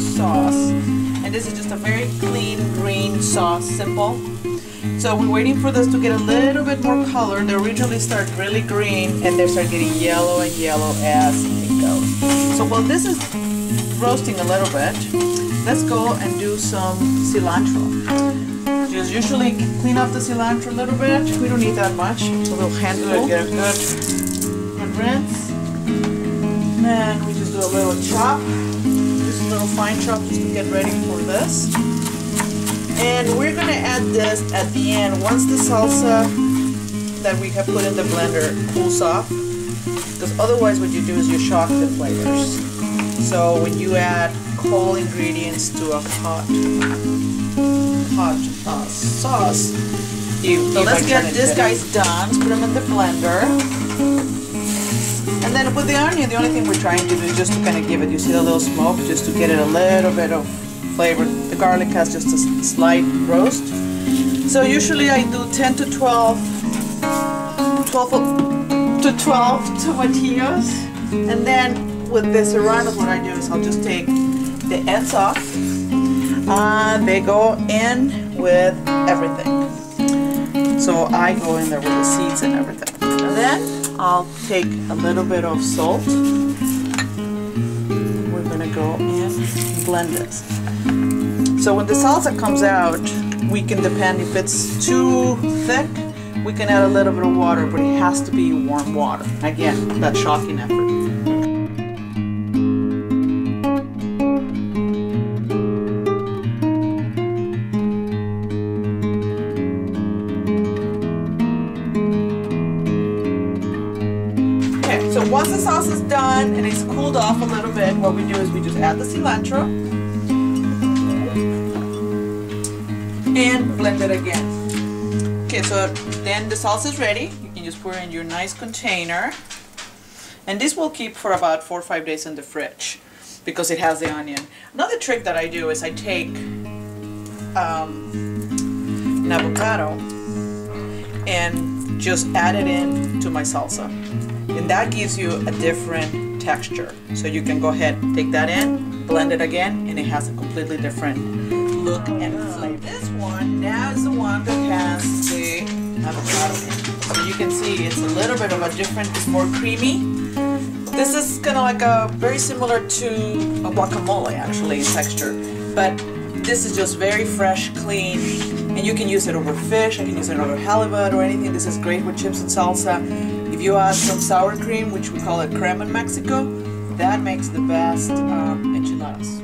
sauce. And this is just a very clean green sauce, simple. So we're waiting for this to get a little bit more color. They originally start really green and they start getting yellow and yellow as it goes. So while this is roasting a little bit, let's go and do some cilantro. Just usually clean up the cilantro a little bit. We don't need that much. It's a little handful. Get a good, good rinse. And we just do a little chop. A little fine chop just to get ready for this. And we're gonna add this at the end once the salsa that we have put in the blender cools off. Because otherwise what you do is you shock the flavors. So when you add cold ingredients to a hot hot uh, sauce, you, so you let's get this guy's done. Let's put them in the blender. And then with the onion, the only thing we're trying to do is just to kind of give it, you see the little smoke, just to get it a little bit of flavor. The garlic has just a slight roast. So usually I do 10 to 12, 12 to 12 tomatillos. And then with the serrano, what I do is I'll just take the ends off. Uh, they go in with everything. So I go in there with the seeds and everything. And then I'll take a little bit of salt. We're gonna go and blend this. So when the salsa comes out, we can depend if it's too thick, we can add a little bit of water, but it has to be warm water. Again, that shocking effort. Once the sauce is done and it's cooled off a little bit, what we do is we just add the cilantro and blend it again. Okay, so then the sauce is ready. You can just pour it in your nice container. And this will keep for about four or five days in the fridge because it has the onion. Another trick that I do is I take um, an avocado and just add it in to my salsa. And that gives you a different texture. So you can go ahead, take that in, blend it again, and it has a completely different look and flavor. This one now is the one that has the avocado in. So you can see it's a little bit of a different, it's more creamy. This is kind of like a very similar to a guacamole actually in texture, but this is just very fresh, clean, and you can use it over fish, you can use it over halibut or anything. This is great with chips and salsa. If you add some sour cream, which we call it crema in Mexico, that makes the best um, enchiladas.